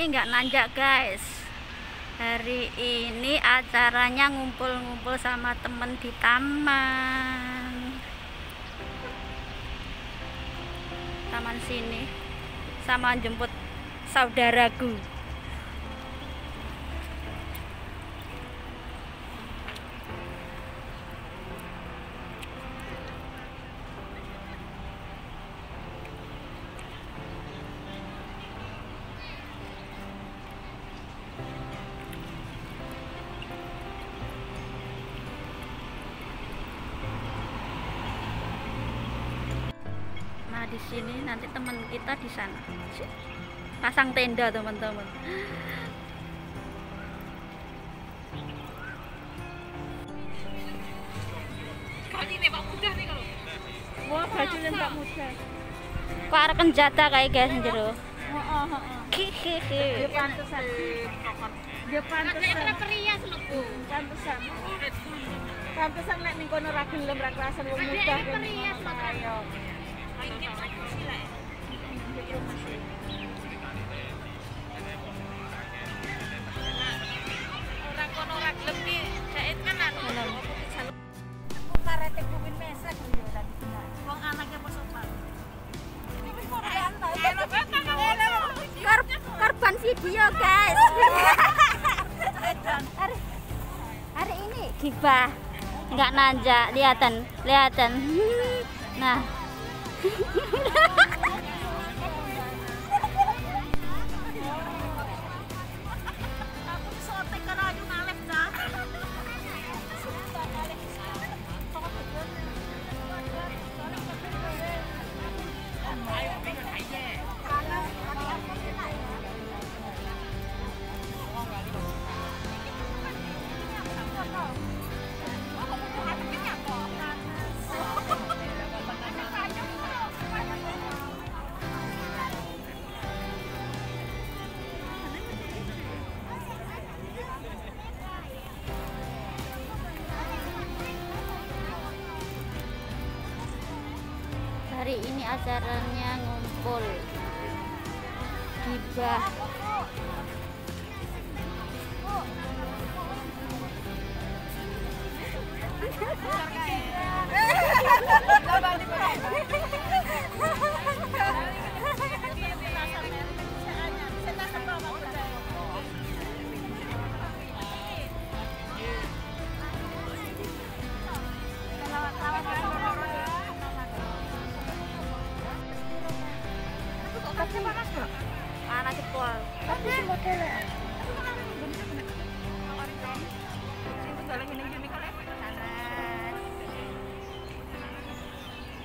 ini nggak nanjak guys. Hari ini acaranya ngumpul-ngumpul sama temen di taman. Taman sini. Sama jemput saudaraku di sini nanti teman kita di sana. Pasang tenda, teman-teman. Kali ini Pak Mudah nih kalau. Wah, Mbak Muda. Kok kenjata kayak guys jero. Heeh, heeh. Dia pantesan. Pantesan. Kayak perias lho, Bu. Pantesan. Pantesan nek ning kono ra gelem ra kerasan wong Ada muda. yang perias lho. Video, guys. hari, hari ini gibah. Nggak nanjak, lihatan, lihatan. Nah, Yeah. ini acaranya ngumpul. Gibah.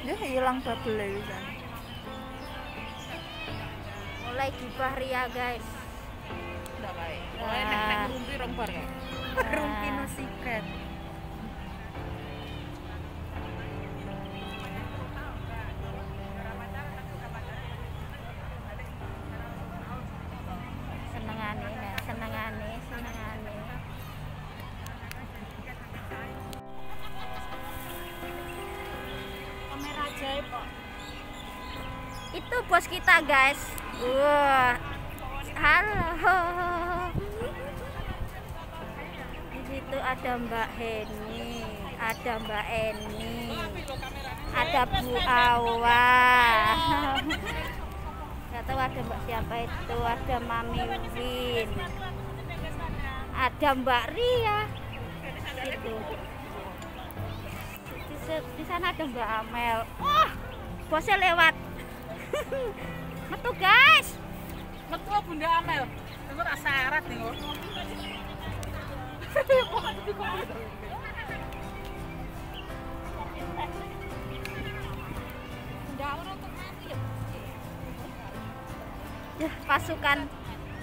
Ya hilang babele bisa. Mulai gibah ria, guys. Mulai nek- nek rumpi bar ya. Rumpi no secret. Bos kita, guys. Wah. Halo. Di situ ada Mbak Heni, ada Mbak Eni, ada Bu Awa. Gak tahu ada Mbak siapa itu, ada Mami Win, ada Mbak Ria. Situ. Di, di- sana ada Mbak Amel. Wah, bosnya lewat. Metu guys. Metu Bunda Amel. Engko tak syarat nih kok. Ya, pasukan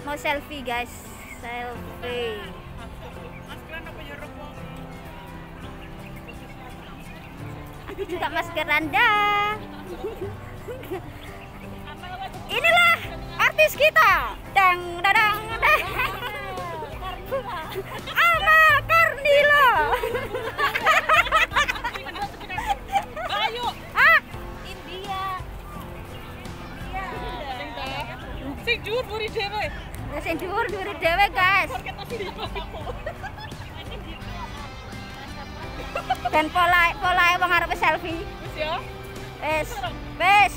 mau selfie guys. Selfie. Aku juga masker Anda. Inilah artis kita. Dang dadang dang. Amal Karnilo, Bayu. Ah, India. India. Sing jujur duri dhewe. Sing jujur duri dhewe, guys. Dan pola pola wong arep selfie. Wis ya. Bes. Bes.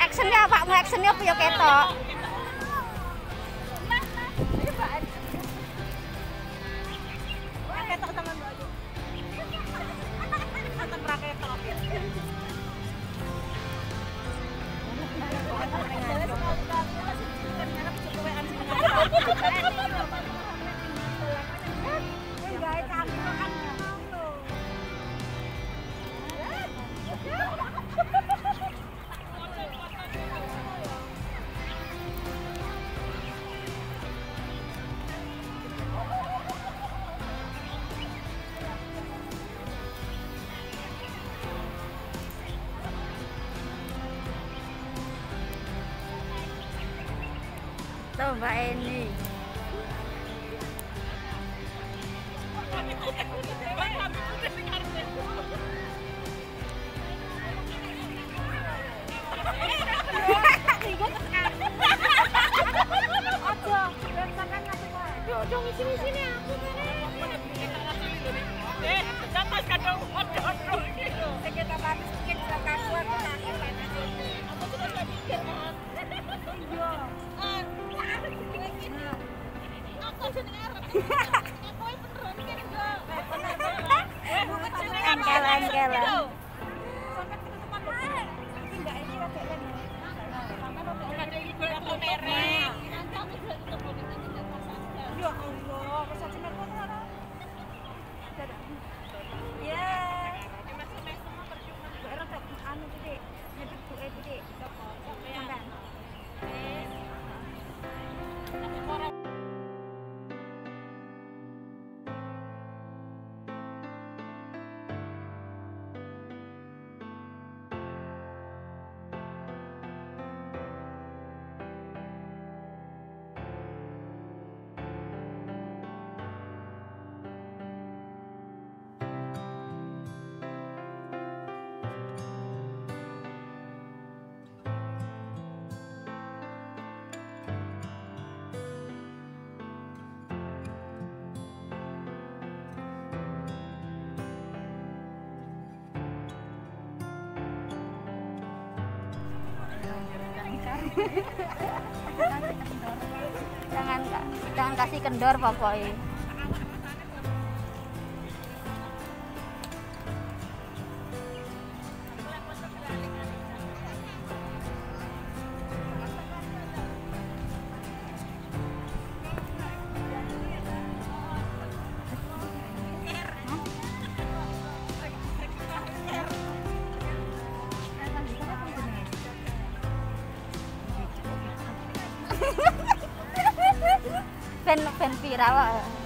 Actionnya Pak, mau action ya punya ketok. Ketok sama Mbak Ayu. Wein. jangan jangan kasih kendor pokoknya fan fan viral.